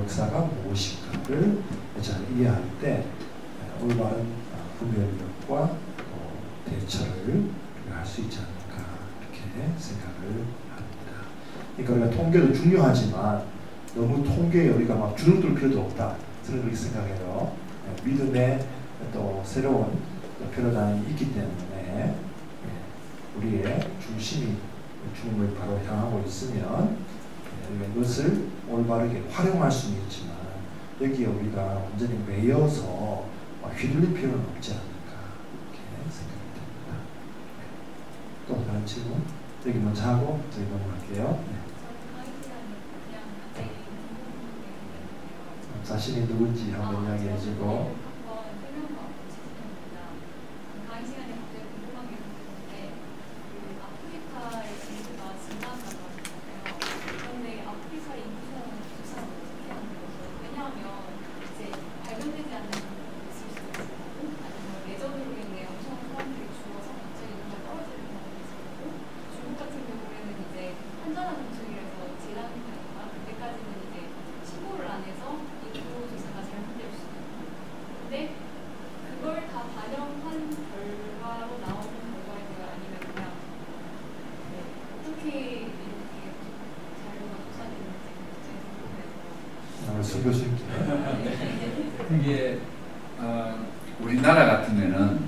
역사가 무엇인가를 잘 이해할 때 올바른 분별력과 대처를 할 수 있지 않을까 이렇게 생각을 합니다. 그러니까 우리가 통계도 중요하지만 너무 통계에 우리가 막 주눅들 필요도 없다. 저는 그렇게 생각해요. 네, 믿음의 또 새로운 패러다임이 있기 때문에 네, 우리의 중심이 주님을 바로 향하고 있으면 네, 이것을 올바르게 활용할 수는 있지만 여기에 우리가 완전히 매여서 휘둘릴 필요는 없지 않을까 이렇게 생각이 듭니다. 또 다른 질문? 여기 먼저 하고 저희 넘어갈게요. 네. 자신이 누군지 한번 이야기해주고 이게 어, 우리나라 같으면은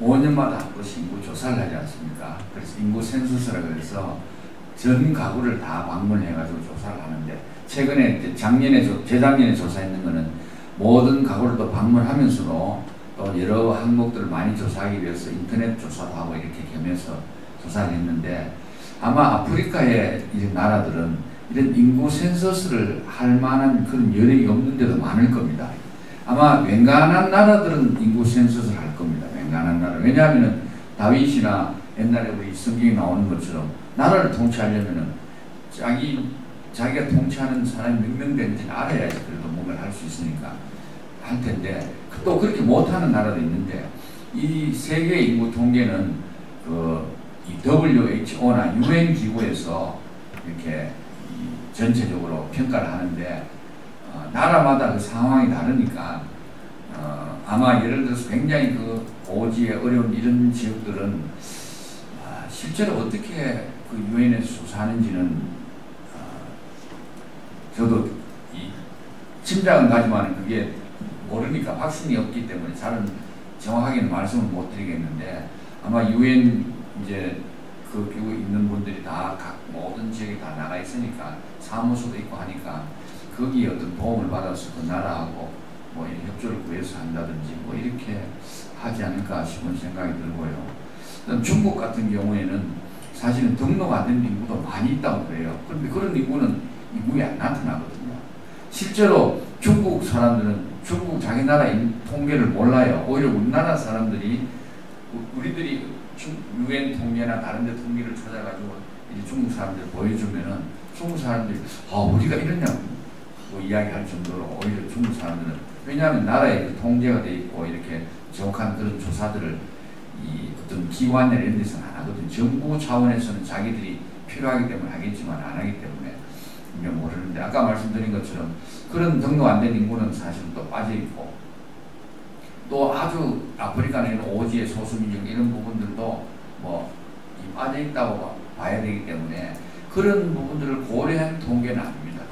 5년마다 한 번씩 인구 조사를 하지 않습니까? 그래서 인구 센서스라 그래서 전 가구를 다 방문해가지고 조사를 하는데 최근에 작년에 재작년에 조사했는 거는 모든 가구를 또 방문하면서도 또 여러 항목들을 많이 조사하기 위해서 인터넷 조사도 하고 이렇게 겸해서 조사를 했는데 아마 아프리카의 이 나라들은 이런 인구 센서스를 할 만한 그런 여력이 없는데도 많을 겁니다. 아마 웬간한 나라들은 인구 센서스를 할 겁니다. 웬간한 나라. 왜냐하면 다윗이나 옛날에 우리 성경에 나오는 것처럼 나라를 통치하려면 자기 자기가 통치하는 사람이 몇명 되는지 알아야지 그래도 뭔가를 할 수 있으니까 할 텐데 또 그렇게 못하는 나라도 있는데 이 세계 인구 통계는 그 WHO나 UN 기구에서 이렇게 전체적으로 평가를 하는데 어, 나라마다 그 상황이 다르니까 어, 아마 예를 들어서 굉장히 그 오지에 어려운 이런 지역들은 아, 실제로 어떻게 그 유엔에서 조사하는지는 어, 저도 이 짐작은 가지만 그게 모르니까 확신이 없기 때문에 잘은 정확하게는 말씀을 못 드리겠는데 아마 유엔 이제 그 기구 있는 분들이 다 각 모든 지역에 다 나가 있으니까 사무소도 있고 하니까 거기에 어떤 도움을 받아서 그 나라하고 뭐 이런 협조를 구해서 한다든지 뭐 이렇게 하지 않을까 싶은 생각이 들고요. 중국 같은 경우에는 사실은 등록 안 된 인구도 많이 있다고 그래요. 그런데 그런 인구는 인구에 안 나타나거든요. 실제로 중국 사람들은 중국 자기 나라 통계를 몰라요. 오히려 우리나라 사람들이 우리들이 유엔 통계나 다른 데 통계를 찾아가지고 중국 사람들 보여주면은 중국 사람들이 아 우리가 이러냐고 뭐 이야기할 정도로 오히려 중국 사람들은 왜냐하면 나라에 그 통제가 돼 있고 이렇게 정확한 그런 조사들을 이 어떤 기관이나 이런 데서는 안 하거든. 정부 차원에서는 자기들이 필요하기 때문에 하겠지만 안 하기 때문에 모르는데 아까 말씀드린 것처럼 그런 등록 안 된 인구는 사실은 또 빠져 있고 또 아주 아프리카 내는 오지의 소수민족 이런 부분들도 뭐 빠져 있다고 봐야 되기 때문에 그런 부분들을 고려한 통계는 아닙니다.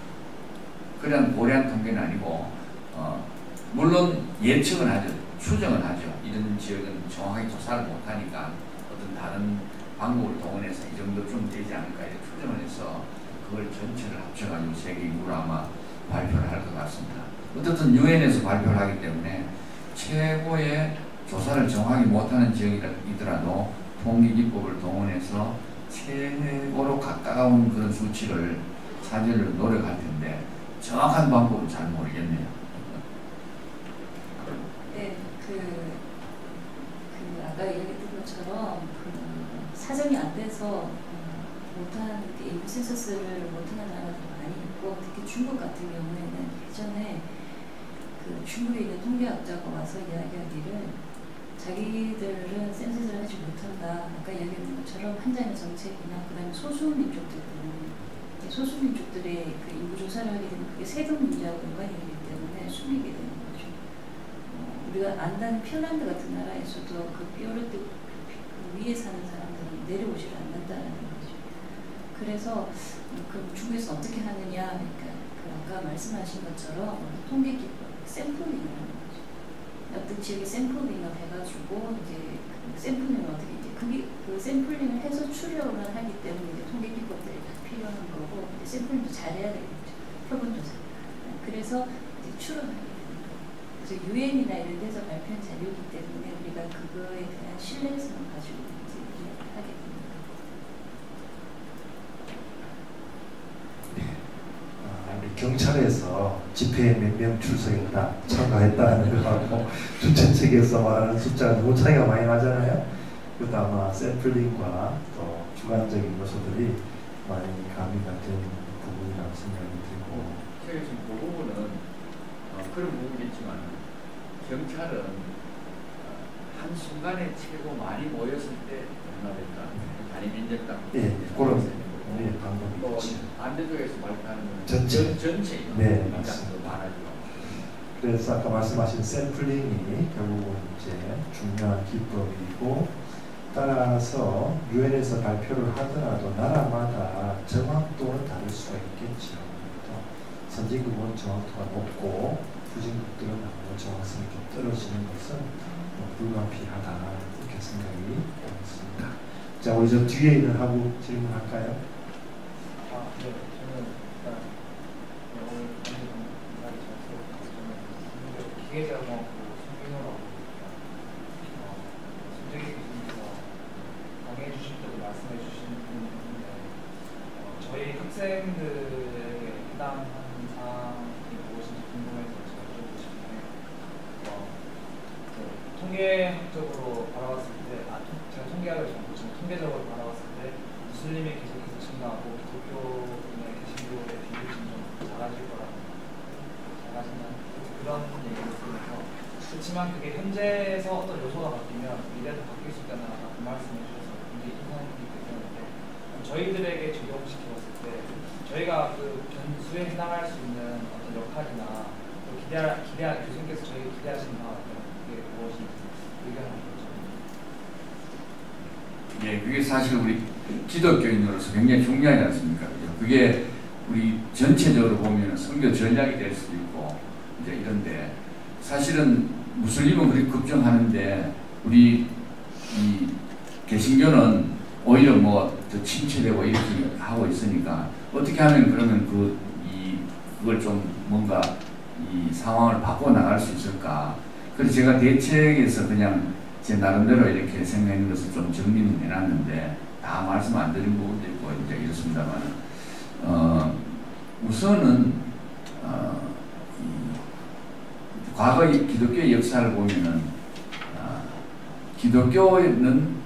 그냥 고려한 통계는 아니고 어, 물론 예측은 하죠. 추정은 하죠. 이런 지역은 정확하게 조사를 못하니까 어떤 다른 방법을 동원해서 이 정도쯤 되지 않을까 이렇게 추정을 해서 그걸 전체를 합쳐가지고 세계 인구로 아마 발표를 할 것 같습니다. 어떻든 유엔에서 발표를 하기 때문에 최고의 조사를 정확히 못하는 지역이더라도 통계기법을 동원해서 최고로 가까운 그런 수치를 찾으려 노력할 텐데 정확한 방법은 잘 모르겠네요. 네, 그, 그 아까 얘기했던 것처럼 그 사정이 안 돼서 어, 못한 인구 센서스를 못하는 나라도 많이 있고 특히 중국 같은 경우에는 예전에 그 중국에 있는 통계학자가 와서 이야기하기를 자기들은 센서스를 하지 못한다. 아까 이야기했던 것처럼 한자의 정책이나 그다음에 소수민족들 때문에 소수민족들의 그 인구 조사를 하게 되면 그게 세금 문제하고 연관이 되기 때문에 숨기게. 어, 우리가 안다는 핀란드 같은 나라에서도 그 삐오르트 그 위에 사는 사람들은 내려오질 않는다는 거죠. 그래서 그 중국에서 어떻게 하느냐, 그러니까 그 아까 말씀하신 것처럼 통계 기법, 샘플링을 하는 거죠. 어떤 지역에 샘플링을 해가지고 이제 그 샘플링을 어떻게 이제 그게 그 샘플링을 해서 추려를 하기 때문에 이제 통계 기법들이 다 필요한 거고 샘플링도 잘해야 되겠죠. 표본 조사. 그래서 이제 추론하게 되는 그래서 유엔이나 이런 데서 발표한 자료이기 때문에 우리가 그거에 대한 신뢰성을 가지고 이제 하게 됩니다. 아, 우리 경찰에서 집회에 몇 명 출석했다, 참가했다는 거하고 주최 측에서 말하는 숫자가 너무 차이가 많이 나잖아요. 그것도 아마 샘플링과 또 주관적인 요소들이 많이 가미가 된 부분이라고 생각이 들고 제가 지금 그 부분은 어, 그런 부분이겠지만 경찰은 어, 한 순간에 최고 많이 모였을 때 얼마 될까? 단위 민족당 예, 그런 네. 네, 방법이. 반대쪽에서 건 전체. 전, 전체 네, 맞습니다. 많아지고 그래서 아까 말씀하신 샘플링이 결국은 이제 중요한 기법이고 따라서 유엔에서 발표를 하더라도 나라마다 정확도는 다를 수가 있겠죠. 또 선진국은 정확도가 높고 후진국들은 아무래도 정확성이 좀 떨어지는 것은 뭐 불가피하다 이렇게 생각이 들었습니다. 자 우리 저 뒤에 있는 하고 질문할까요? 아, 네. 기계자공학부 송민호라고 합니다. 어, 손재기 교수님께서 강의해 주실 때도 말씀해 주신 부분이 있는데 어, 저희 학생들에게 해당하는 사항이 무엇인지 궁금해서 제가 여쭤보고 싶은데 어, 그 통계학적으로 바라봤을 때, 아, 통- 제가 통계학을 전공 지금 통계적으로 바라봤을 때 무슬림이 계속해서 증가하고 기독교인의 개신교의 비율이 작아질 거라고 작아진다는 그런 얘기를 들으면서 그렇지만 그게 현재에서 어떤 요소가 바뀌면 미래도 바뀔 수 있다는 아까 그 말씀해 주셔서 굉장히 인상 깊게 들었는데 그럼 저희들에게 적용시켜봤을 때 저희가 그 변수에 해당할 수 있는 어떤 역할이나 또 기대 기대 교수님께서 저희가 기대하시는 바가 어떤 게 무엇인지 의견을 좀 예, 그게 사실 우리 기독교인으로서 굉장히 중요하지 않습니까? 그게 우리 전체적으로 보면 선교 전략이 될 수도 있고 이제 이런데 사실은 무슬림은 그렇게 걱정하는데 우리 이 개신교는 오히려 뭐 더 침체되고 이렇게 하고 있으니까 어떻게 하면 그러면 그 이 그걸 좀 뭔가 이 상황을 바꿔 나갈 수 있을까? 그래서 제가 대책에서 그냥 제 나름대로 이렇게 생각하는 것을 좀 정리는 해놨는데 다 말씀 안 드린 부분도 있고 이제 이렇습니다만 어, 우선은 어, 이 과거의 기독교의 역사를 보면은 어, 기독교는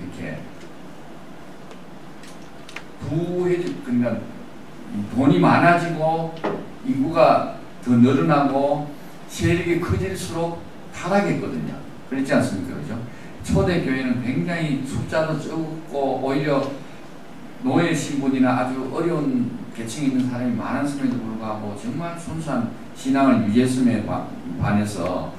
이렇게 부해지 그러니까 이 돈이 많아지고 인구가 더 늘어나고 세력이 커질수록 타락했거든요. 그렇지 않습니까? 그죠? 초대 교회는 굉장히 숫자도 적고 오히려 노예 신분이나 아주 어려운 계층에 있는 사람이 많았음에도 불구하고 정말 순수한 신앙을 유지했음에 바- 반해서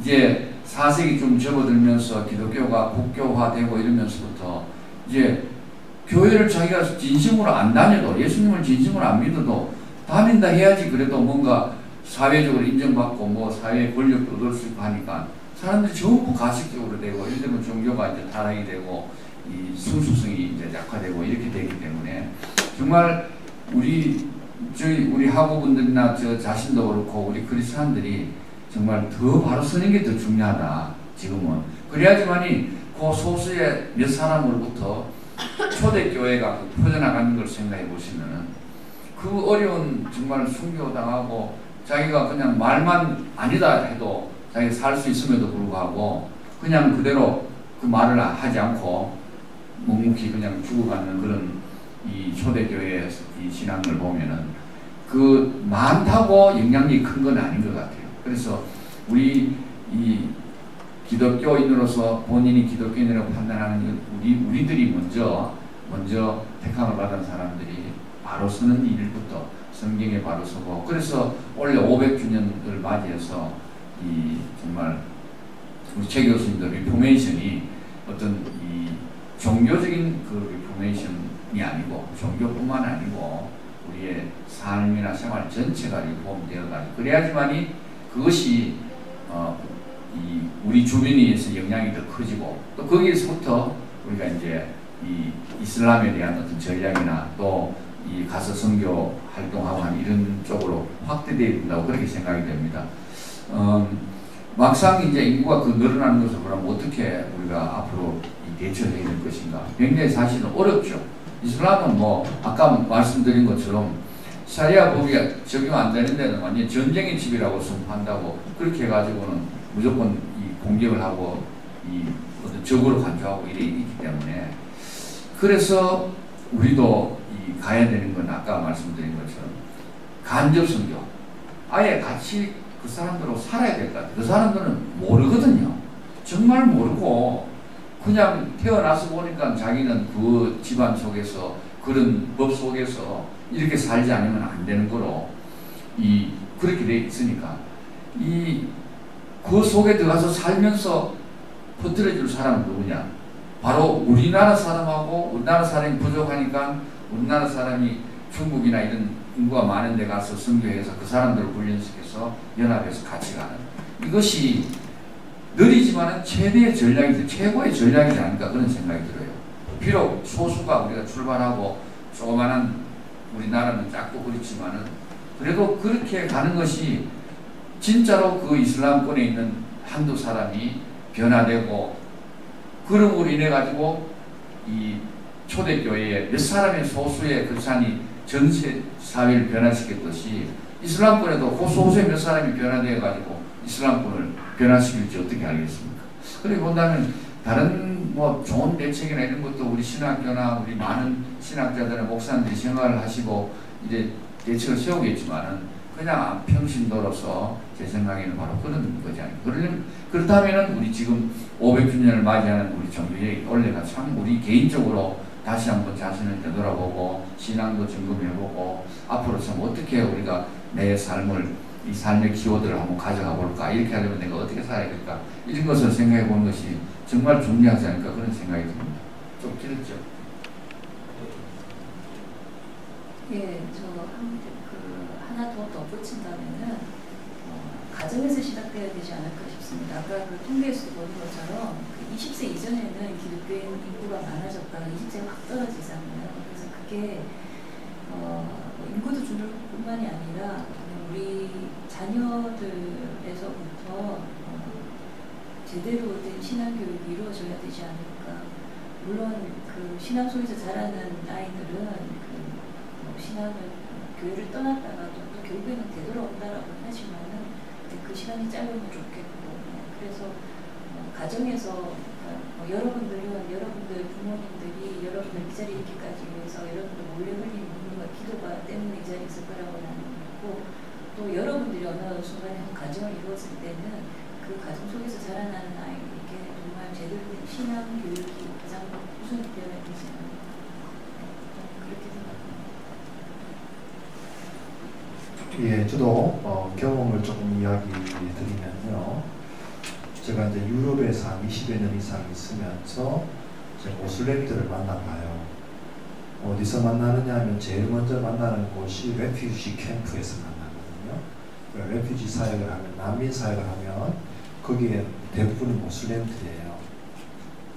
이제 4세기 좀 접어들면서 기독교가 국교화되고 이러면서부터 이제 교회를 자기가 진심으로 안 다녀도 예수님을 진심으로 안 믿어도 다닌다 해야지 그래도 뭔가 사회적으로 인정받고 뭐 사회 권력도 얻을 수 있고 하니까 사람들이 전부 가식적으로 되고 이러면 종교가 이제 타락이 되고 이 순수성이 이제 약화되고 이렇게 되기 때문에 정말 우리 저희 우리 학우분들이나 저 자신도 그렇고 우리 그리스도인들이 정말 더 바로 서는 게 더 중요하다 지금은. 그래야지만이 그 소수의 몇 사람으로부터 초대교회가 그 퍼져나가는 걸 생각해 보시면은 그 어려운 정말 순교당하고 자기가 그냥 말만 아니다 해도 자기가 살수 있음에도 불구하고 그냥 그대로 그 말을 하지 않고 묵묵히 그냥 죽어가는 그런 이 초대교회의 이 신앙을 보면은 그 많다고 영향력이 큰 건 아닌 것 같아요. 그래서 우리 이 기독교인으로서 본인이 기독교인이라고 판단하는 우리 우리들이 먼저 먼저 택함을 받은 사람들이 바로 서는 일부터 성경에 바로 서고 그래서 원래 500주년을 맞이해서 이 정말 우리 최 교수님도 reformation이 어떤 이 종교적인 그 reformation이 아니고 종교뿐만 아니고 우리의 삶이나 생활 전체가 리폼되어가지고 그래야지만이 그것이 어, 이 우리 주변에서 영향이 더 커지고 또 거기에서부터 우리가 이제 이 이슬람에 대한 어떤 전략이나 또 이 가서 선교 활동하고 하는 이런 쪽으로 확대되어야 된다고 그렇게 생각이 됩니다. 음, 막상 이제 인구가 그 늘어나는 것을 보면 어떻게 우리가 앞으로 대처해야 될 것인가 굉장히 사실은 어렵죠. 이슬람은 뭐 아까 말씀드린 것처럼 샤리아 법이 적용 안 되는 데는 완전 전쟁의 집이라고 선포한다고 그렇게 해가지고는 무조건 이 공격을 하고 이 어떤 적으로 간주하고 이래 있기 때문에 그래서 우리도 이 가야 되는 건 아까 말씀드린 것처럼 간접 선교 아예 같이 그 사람들하고 살아야 될 것 같아요. 그 사람들은 모르거든요. 정말 모르고 그냥 태어나서 보니까 자기는 그 집안 속에서 그런 법 속에서 이렇게 살지 않으면 안 되는 거로 이 그렇게 돼 있으니까 이 그 속에 들어가서 살면서 퍼뜨려 줄 사람은 누구냐? 바로 우리나라 사람하고 우리나라 사람이 부족하니까 우리나라 사람이 중국이나 이런 인구가 많은 데 가서 선교해서 그 사람들을 훈련시켜서 연합해서 같이 가는 이것이 느리지만은 최대의 전략이지 최고의 전략이지 않을까 그런 생각이 들어요. 비록 소수가 우리가 출발하고 조그마한 우리나라는 작고 그렇지만은 그래도 그렇게 가는 것이 진짜로 그 이슬람권에 있는 한두 사람이 변화되고 그럼으로 인해 가지고 이 초대교회에 몇 사람의 소수의 크리스찬이 전체 사회를 변화시켰듯이 이슬람권에도 그 소수의 몇 사람이 변화되어 가지고 이슬람권을 변화시킬지 어떻게 알겠습니까? 그래 본다면 다른 뭐 좋은 대책이나 이런 것도 우리 신학교나 우리 많은 신학자들의 목사님들이 생각을 하시고 이제 대책을 세우겠지만은 그냥 평신도로서 제 생각에는 바로 그런 거지 않습니까? 그렇다면은 우리 지금 500주년을 맞이하는 우리 정교회 올해가 참 우리 개인적으로 다시 한번 자신을 되돌아보고 신앙도 점검해보고 앞으로 참 어떻게 우리가 내 삶을 이 삶의 키워드를 한번 가져가 볼까 이렇게 하려면 내가 어떻게 살아야 될까 이런 것을 생각해 보는 것이 정말 중요하지 않을까 그런 생각이 듭니다. 좀 길었죠? 예, 저 한, 그 하나 더 덧붙인다면은 어, 가정에서 시작돼야 되지 않을까 싶습니다. 아까 그 통계에서도 보는 것처럼 그 20세 이전에는 기독교인 인구가 많아졌다가 20세가 확 떨어지잖아요. 그래서 그게 어, 뭐 인구도 줄을 뿐만이 아니라 우리 자녀들에서부터 어, 제대로 된 신앙 교육이 이루어져야 되지 않을까. 물론 그 신앙 속에서 자라는 아이들은 그뭐 신앙을 교회를 떠났다가도 또 결국에는 되돌아온다라고 하지만은 그 시간이 짧으면 좋겠고 네, 그래서 어, 가정에서 여러분들은 여러분들 부모님들이 여러분들 이 자리에 있기까지 위해서 여러분들 몰래 흘린 눈물과 기도가 때문에 이 자리에 있을 거라고 나는 믿고 또 여러분들이 어느 순간에 한 가정을 이루었을 때는 그 가정 속에서 자라나는 아이에게 정말 제대로 된 신앙 교육이 가장 우선이 되어야 되지 않을까 네, 그렇게 생각합니다. 예, 저도 어, 경험을 조금 이야기 드리면요. 제가 이제 유럽에서 한 20여 년 이상 있으면서 이제 모슬렘들을 만나봐요. 어디서 만나느냐 하면 제일 먼저 만나는 곳이 레퓨지 캠프에서 만나거든요. 그러니까 레퓨지 사역을 하면, 난민 사역을 하면 거기에 대부분이 모슬렘들이에요.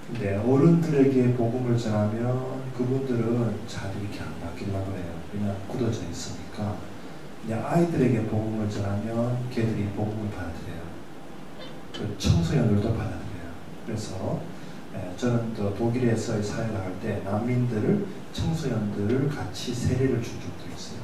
근데 어른들에게 복음을 전하면 그분들은 잘 이렇게 안 바뀌려고 해요. 그냥 굳어져 있으니까. 이제 아이들에게 복음을 전하면 걔들이 복음을 받아들여요. 그 청소년들도 받아들여요. 그래서 예, 저는 또 독일에서 사역을 할때 난민들을 청소년들을 같이 세례를 준 적도 있어요.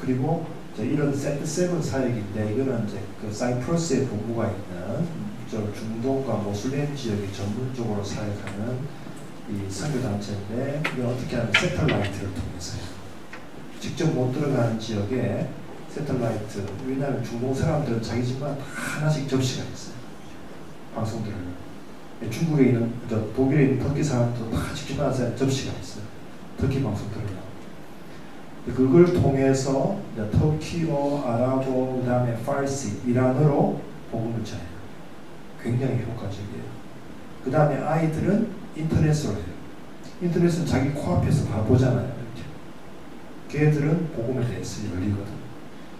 그리고 이런 SAT Seven 사역인데 이거는 이제 그 사이프러스에 본부가 있는 저 중동과 모슬렘 지역이 전문적으로 사역하는 이 선교 단체인데 이게 어떻게 하면 satellite를 통해서요. 직접 못 들어가는 지역에 satellite 왜냐하면 중동 사람들은 자기 다 하나씩 접시가 있어요. 방송 들으면 중국에 있는 저 독일에 있는 터키 사람도 다 집집마다 접시가 있어요. 터키 방송 들으면 그걸 통해서 터키어, 아랍어, 그 다음에 파르시, 이란어로 복음을 전해요. 굉장히 효과적이에요. 그 다음에 아이들은 인터넷으로 해요. 인터넷은 자기 코앞에서 바로 보잖아요. 이렇게. 걔들은 복음에 대해서 열리거든.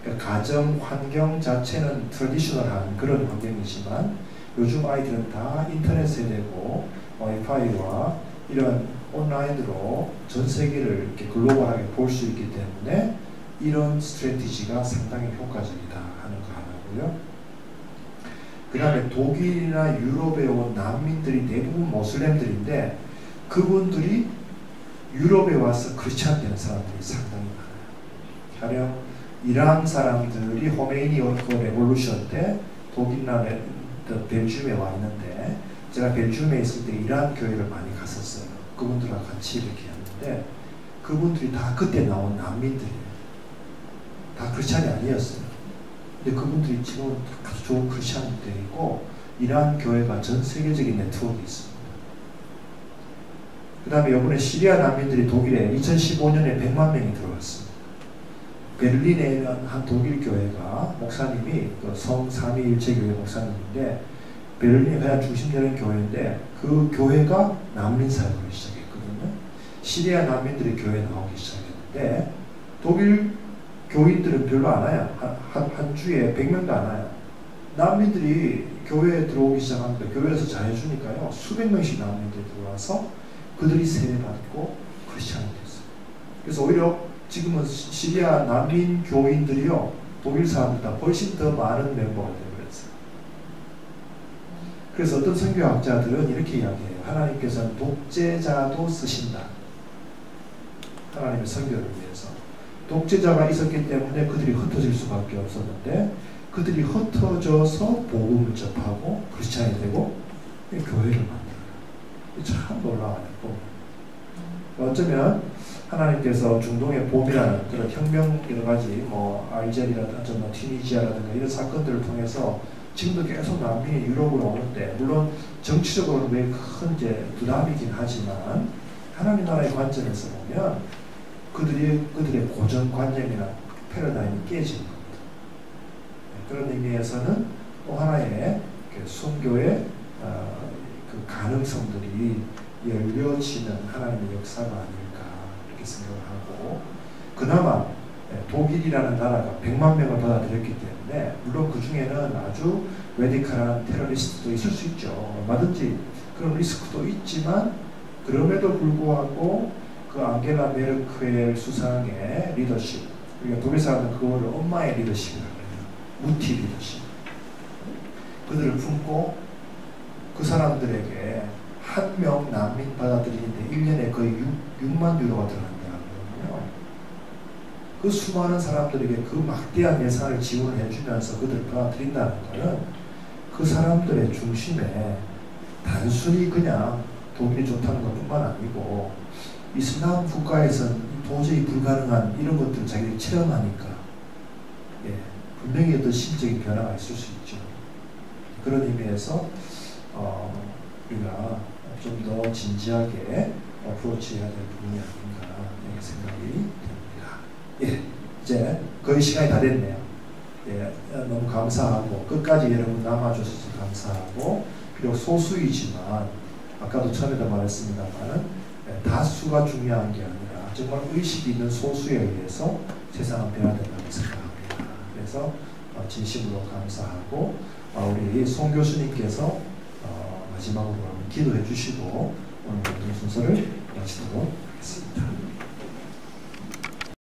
그러니까 가정 환경 자체는 트레디셔널한 그런 환경이지만 요즘 아이들은 다 인터넷에 되고 와이파이와 이런 온라인으로 전 세계를 이렇게 글로벌하게 볼 수 있기 때문에 이런 스트레티지가 상당히 효과적이다 하는 거 하나고요. 그 다음에 독일이나 유럽에 온 난민들이 대부분 모슬렘들인데 그분들이 유럽에 와서 크리스찬 되는 사람들이 상당히 많아요. 가령 이란 사람들이 호메이니 그 revolution 때 독일나 Belgium에 와 있는데 제가 Belgium에 있을 때 이란 교회를 많이 갔었어요. 그분들과 같이 이렇게 했는데 그분들이 다 그때 나온 난민들이에요. 다 크리스찬이 아니었어요. 근데 그분들이 지금 아주 좋은 크리스찬이 되고 이란 교회가 전 세계적인 네트워크가 있습니다. 그 다음에 이번에 시리아 난민들이 독일에 2015년에 100만 명이 들어왔습니다. 베를린에 있는 한 독일 교회가 목사님이 그 성삼위일체 교회 목사님인데 베를린 회화 중심되는 교회인데 그 교회가 난민 사역을 시작했거든요. 시리아 난민들이 교회에 나오기 시작했는데 독일 교인들은 별로 안 와요. 한, 한, 한 주에 100명도 안 와요. 난민들이 교회에 들어오기 시작합니다. 교회에서 잘해주니까요. 수백 명씩 난민들이 들어와서 그들이 세례받고 크리스찬이 됐어요. 그래서 오히려 지금은 시리아 난민 교인들이요. 독일 사람들보다 훨씬 더 많은 멤버가 되어버렸어요. 그래서 어떤 선교학자들은 이렇게 이야기해요. 하나님께서는 독재자도 쓰신다. 하나님의 선교를 위해서. 독재자가 있었기 때문에 그들이 흩어질 수밖에 없었는데 그들이 흩어져서 복음을 접하고 크리스찬이 되고 교회를 만들어요. 참 놀라워요. 어쩌면 하나님께서 중동의 봄이라는 그런 혁명 여러 가지 뭐 알제리라든가 뭐 튀니지아라든가 이런 사건들을 통해서 지금도 계속 난민이 유럽으로 오는데 물론 정치적으로는 매우 큰 이제 부담이긴 하지만 하나님 나라의 관점에서 보면 그들이 그들의 고정관념이나 패러다임이 깨지는 겁니다. 네, 그런 의미에서는 또 하나의 그 순교의 어, 그 가능성들이 열려지는 하나님의 역사가 아닐까 이렇게 생각을 하고 그나마 네, 독일이라는 나라가 100만 명을 받아들였기 때문에 물론 그 중에는 아주 레디칼한 테러리스트도 있을 수 있죠. 얼마든지 그런 리스크도 있지만 그럼에도 불구하고 그 앙겔라 메르크엘 수상의 리더십 그러니까 독일 사람은 그거를 엄마의 리더십이라고 해요. 무티 리더십. 그들을 품고 그 사람들에게 한 명 난민 받아들이는데 1년에 거의 6, 만 유로가 들어간다고요. 그 수많은 사람들에게 그 막대한 예산을 지원을 해주면서 그들을 받아들인다는 것은 그 사람들의 중심에 단순히 그냥 독일이 좋다는 것 뿐만 아니고 이슬람 국가에선 도저히 불가능한 이런 것들을 자기들이 체험하니까 예, 분명히 어떤 심적인 변화가 있을 수 있죠. 그런 의미에서 어, 우리가 좀 더 진지하게 어프로치해야 될 부분이 아닌가 생각이 듭니다. 예, 이제 거의 시간이 다 됐네요. 예, 너무 감사하고 끝까지 여러분 남아주셔서 감사하고 비록 소수이지만 아까도 처음에도 말했습니다만 다수가 중요한 게 아니라 정말 의식이 있는 소수에 의해서 세상은 변화된다고 생각합니다. 그래서 어, 진심으로 감사하고 어, 우리 송 교수님께서 어, 마지막으로 기도해 주시고 오늘 모든 순서를 마치도록 하겠습니다.